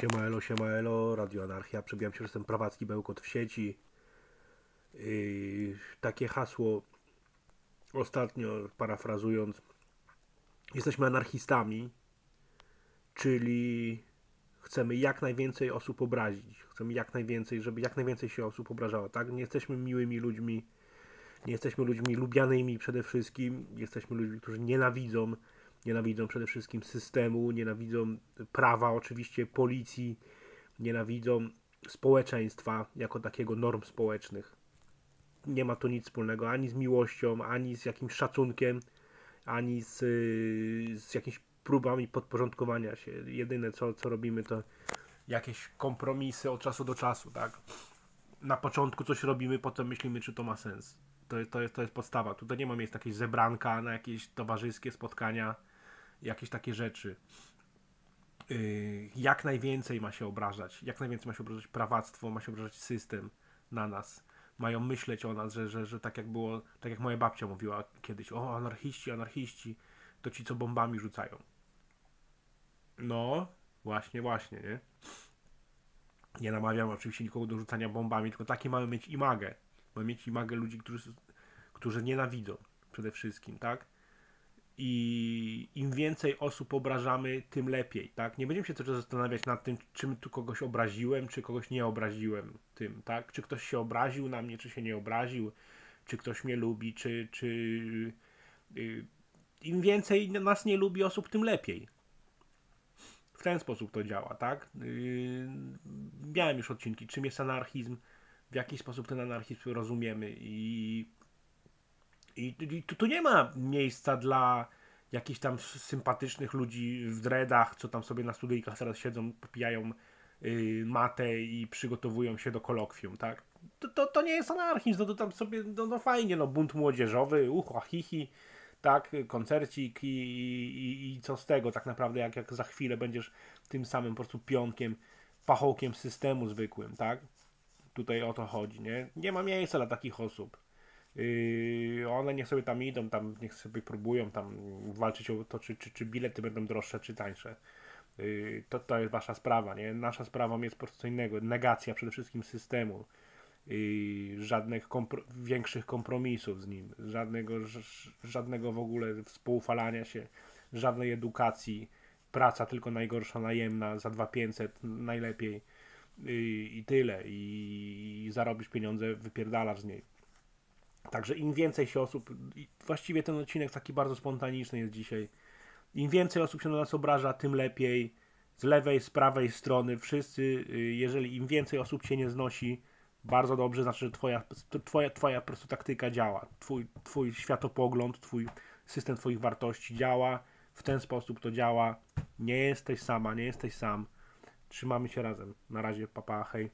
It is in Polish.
Siema elo, siema elo, Radio Anarchia. Przebijam się, że jestem prawacki bełkot w sieci. Takie hasło ostatnio parafrazując. Jesteśmy anarchistami, czyli chcemy jak najwięcej osób obrazić. Chcemy jak najwięcej, żeby jak najwięcej się osób obrażało, tak? Nie jesteśmy miłymi ludźmi, nie jesteśmy ludźmi lubianymi przede wszystkim, jesteśmy ludźmi, którzy nienawidzą nienawidzą przede wszystkim systemu, nienawidzą prawa, oczywiście policji, nienawidzą społeczeństwa jako takiego norm społecznych. Nie ma to nic wspólnego ani z miłością, ani z jakimś szacunkiem, ani z, z jakimiś próbami podporządkowania się. Jedyne co, co robimy to jakieś kompromisy od czasu do czasu, tak? Na początku coś robimy, potem myślimy, czy to ma sens. To, to, jest, to jest podstawa. Tutaj nie ma miejsca jakieś zebranka na jakieś towarzyskie spotkania jakieś takie rzeczy. Yy, jak najwięcej ma się obrażać, jak najwięcej ma się obrażać prawactwo, ma się obrażać system na nas. Mają myśleć o nas, że, że, że tak jak było, tak jak moja babcia mówiła kiedyś, o anarchiści, anarchiści, to ci co bombami rzucają. No, właśnie, właśnie, nie? Nie namawiam oczywiście nikogo do rzucania bombami, tylko takie mamy mieć imagę. Mamy mieć imagę ludzi, którzy, którzy nienawidzą przede wszystkim, tak? i im więcej osób obrażamy, tym lepiej, tak? Nie będziemy się czas zastanawiać nad tym, czym tu kogoś obraziłem, czy kogoś nie obraziłem tym, tak? Czy ktoś się obraził na mnie, czy się nie obraził, czy ktoś mnie lubi, czy, czy yy, im więcej nas nie lubi osób, tym lepiej. W ten sposób to działa, tak? Yy, miałem już odcinki, czym jest anarchizm, w jaki sposób ten anarchizm rozumiemy i i, i tu, tu, nie ma miejsca dla jakichś tam sympatycznych ludzi w dreadach, co tam sobie na studyjkach teraz siedzą, popijają yy, matę i przygotowują się do kolokwium, tak? To, to, to nie jest anarchizm, no to tam sobie, no, no fajnie, no bunt młodzieżowy, ucho, hihi, tak, koncercik i, i, i co z tego tak naprawdę, jak, jak za chwilę będziesz tym samym po prostu pionkiem, pachołkiem systemu zwykłym, tak? Tutaj o to chodzi, nie? Nie ma miejsca dla takich osób. Yy, one niech sobie tam idą, tam niech sobie próbują tam walczyć o to, czy, czy, czy bilety będą droższe, czy tańsze. Yy, to, to jest wasza sprawa, nie? Nasza sprawa jest po prostu co innego. Negacja przede wszystkim systemu. Yy, żadnych większych kompromisów z nim, żadnego, żadnego w ogóle współfalania się, żadnej edukacji, praca tylko najgorsza najemna za 2500 najlepiej i tyle i, i zarobisz pieniądze, wypierdalasz z niej Także im więcej się osób, właściwie ten odcinek taki bardzo spontaniczny jest dzisiaj. Im więcej osób się na nas obraża, tym lepiej. Z lewej, z prawej strony, wszyscy, y, jeżeli im więcej osób cię nie znosi, bardzo dobrze, znaczy, że twoja, twoja, twoja po prostu taktyka działa. Twój, twój światopogląd, twój system twoich wartości działa. W ten sposób to działa. Nie jesteś sama, nie jesteś sam. Trzymamy się razem. Na razie, papa, hej.